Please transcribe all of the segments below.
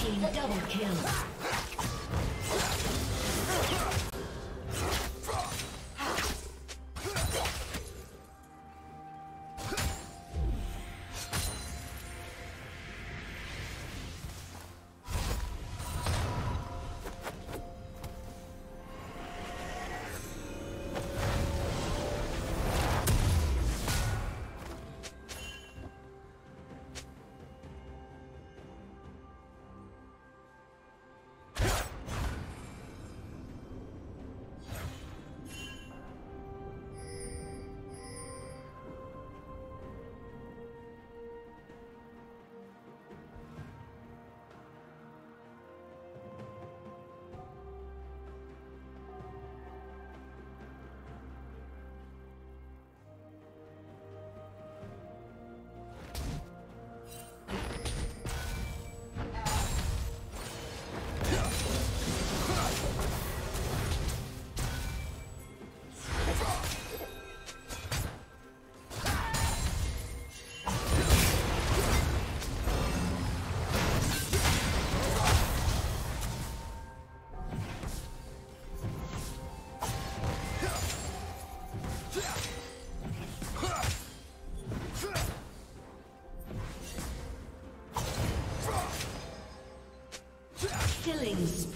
team double kill.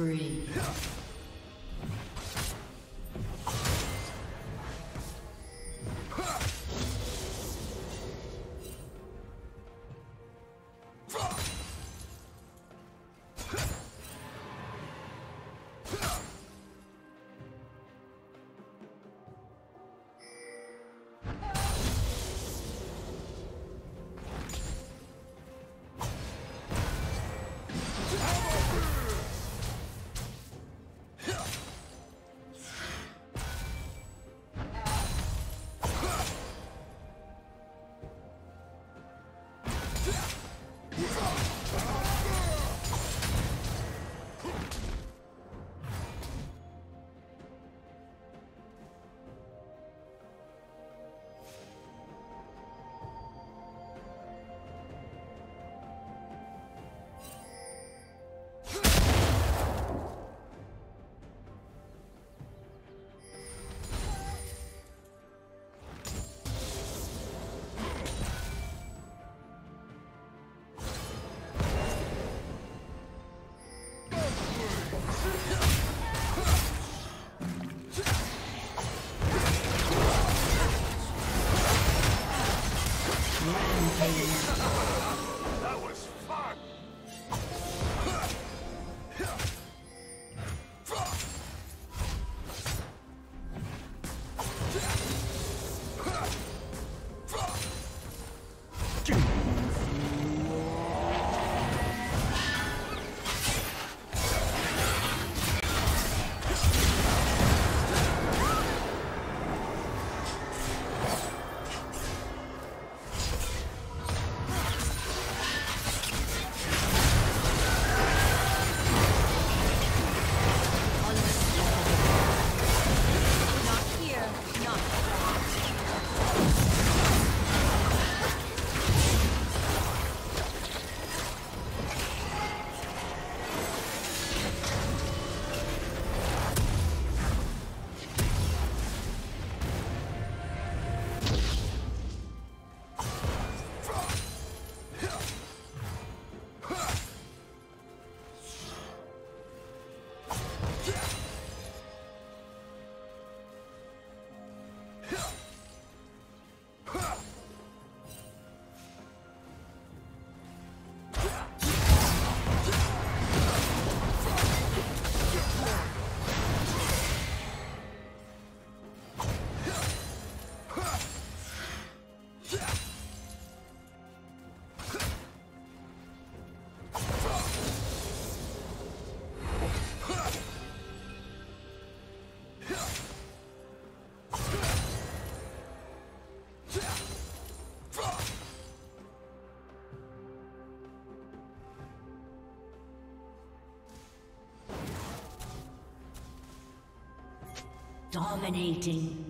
Killing spree. Dominating.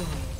destroyed.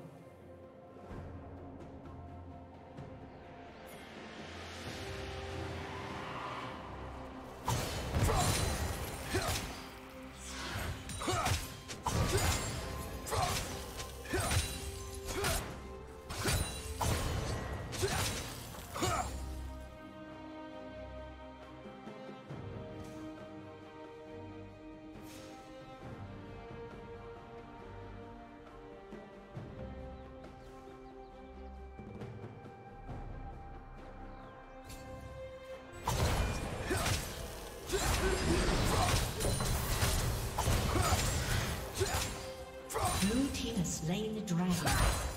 Dragon. Legendary.